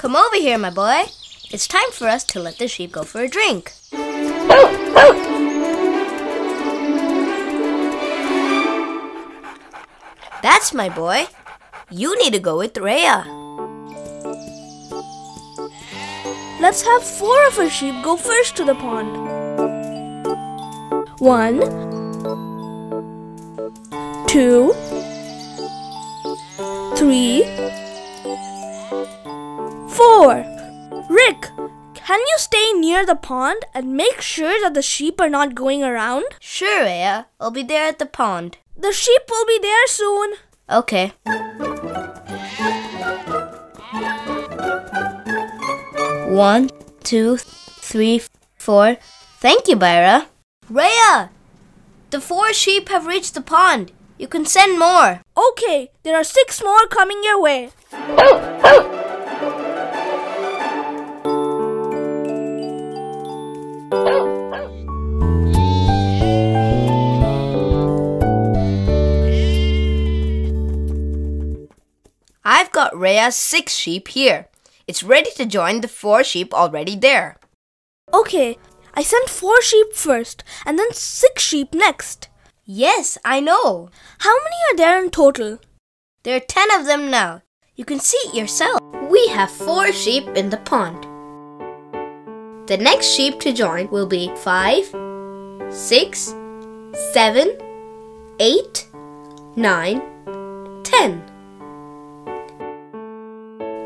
Come over here, my boy. It's time for us to let the sheep go for a drink. That's my boy. You need to go with Reya. Let's have four of our sheep go first to the pond. One, two, three, stay near the pond and make sure that the sheep are not going around? Sure, Reya. I'll be there at the pond. The sheep will be there soon. Okay. One, two, three, four. Thank you, Byra. Reya! The four sheep have reached the pond. You can send more. Okay, there are six more coming your way. Oh, oh. I've got Reya's six sheep here. It's ready to join the four sheep already there. Okay, I sent four sheep first and then six sheep next. Yes, I know. How many are there in total? There are ten of them now. You can see it yourself. We have four sheep in the pond. The next sheep to join will be five, six, seven, eight, nine, ten.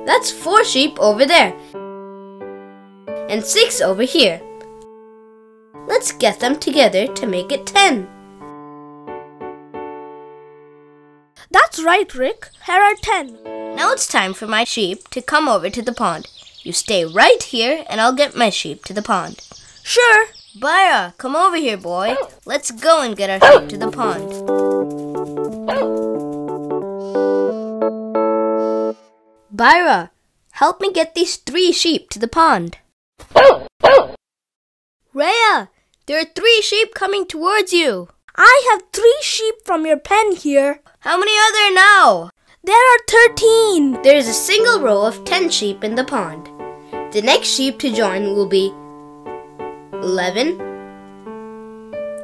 That's four sheep over there. And six over here. Let's get them together to make it ten. That's right, Rick. Here are ten. Now it's time for my sheep to come over to the pond. You stay right here and I'll get my sheep to the pond. Sure. Byra, come over here, boy. Oh. Let's go and get our sheep to the pond. Oh. Byra, help me get these three sheep to the pond. Reya, there are three sheep coming towards you. I have three sheep from your pen here. How many are there now? There are thirteen. There is a single row of 10 sheep in the pond. The next sheep to join will be 11,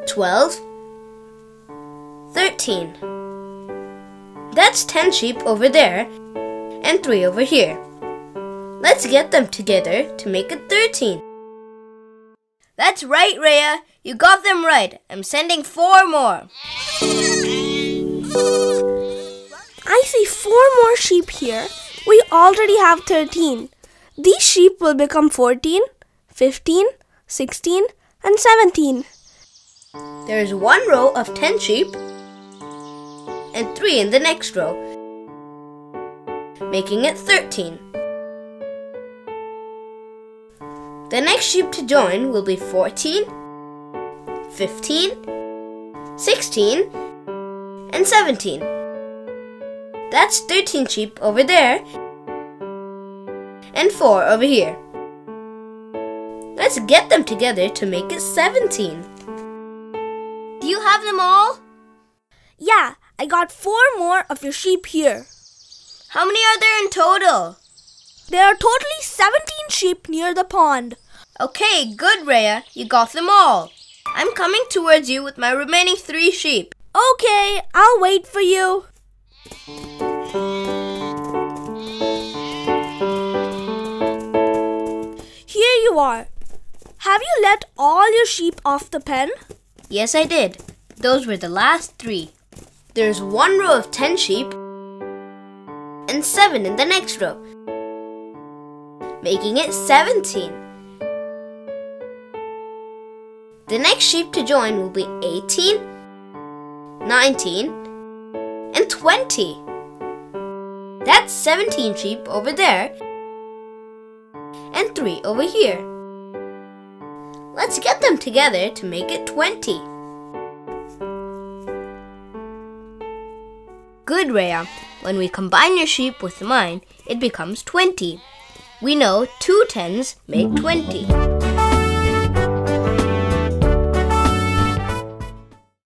12, 13. That's 10 sheep over there and 3 over here. Let's get them together to make it 13. That's right, Reya. You got them right. I'm sending four more. I see four more sheep here. We already have 13. These sheep will become 14, 15, 16, and 17. There is one row of 10 sheep and 3 in the next row, making it 13. The next sheep to join will be 14, 15, 16, and 17. That's 13 sheep over there and 4 over here. Let's get them together to make it 17. Do you have them all? Yeah, I got four more of your sheep here. How many are there in total? There are totally 17 sheep near the pond. Okay, good, Reya. You got them all. I'm coming towards you with my remaining three sheep. Okay, I'll wait for you. Here you are. Have you let all your sheep off the pen? Yes, I did. Those were the last three. There's one row of ten sheep and seven in the next row, making it 17. The next sheep to join will be 18, 19, and 20. That's 17 sheep over there and 3 over here. Let's get them together to make it 20. Good, Reya. When we combine your sheep with mine, it becomes 20. We know two tens make 20.